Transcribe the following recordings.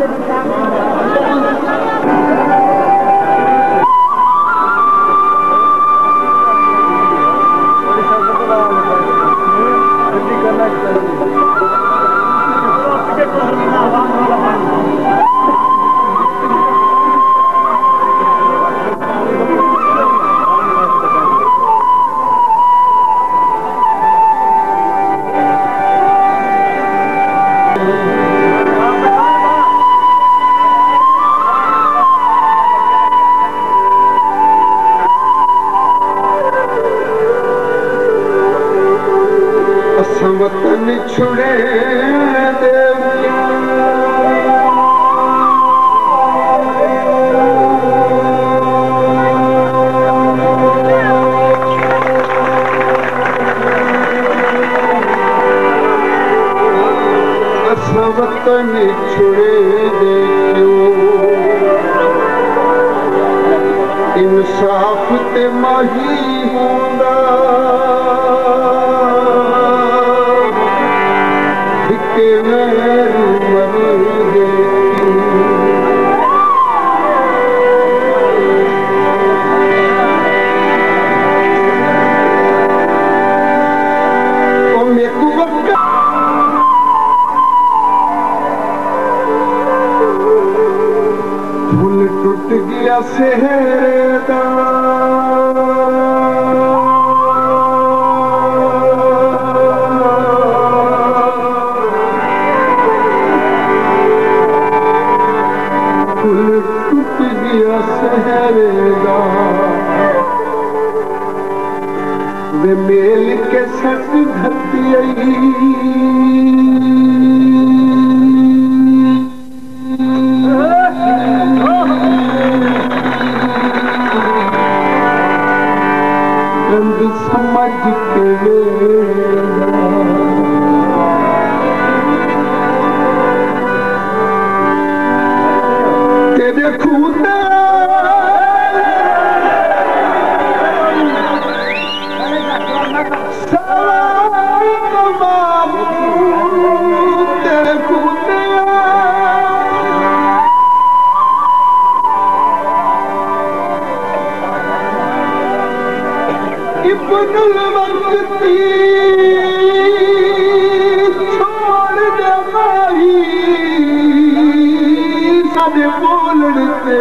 lên sang انصاف تي ماهي هوندا गया शहर दा फूल टूट गया शहर दा वे मेल के सट घटी गंद समझ के इब्नुल वक्ती छोड़ दे माही साडे बोलण ते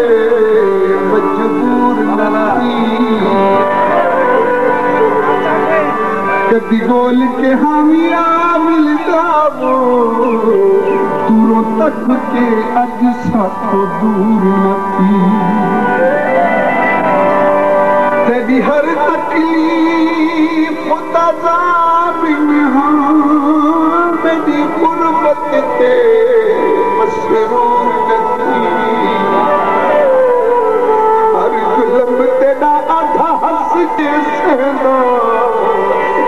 मजबूर न थी कदी बोल के हामिया मिलदा वो दूरों तक साथों दूर न थी हर तकलीफ तजाब में मेरी गुरबत ते मसरूर नथी हर के सहना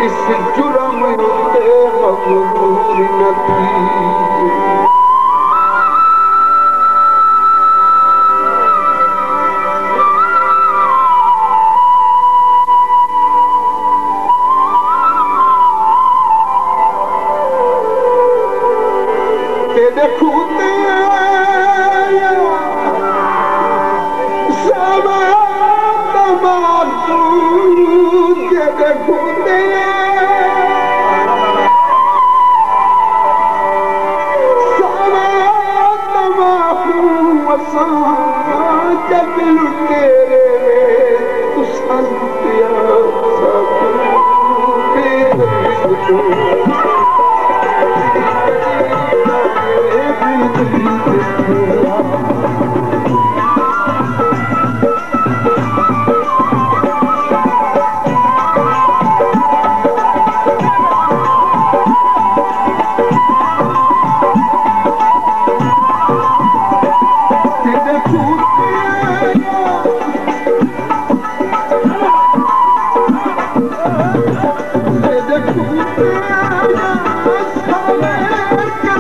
इस जुर्म ते नथी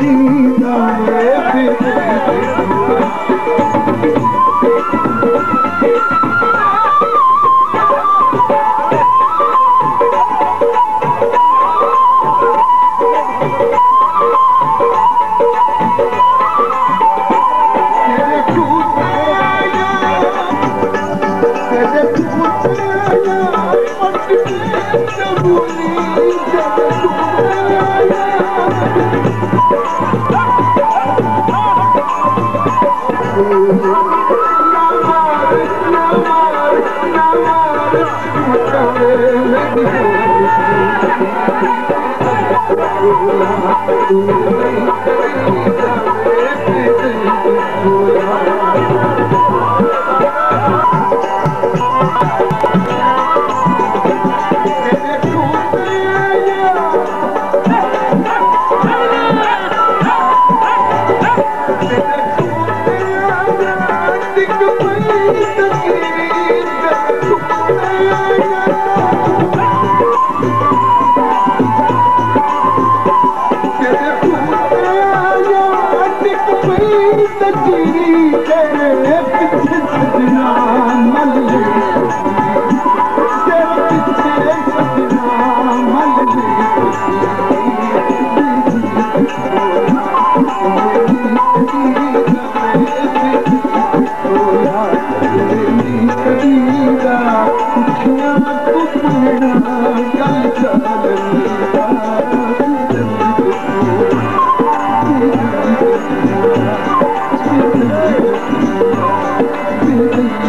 دن تا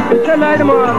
Tonight, tomorrow.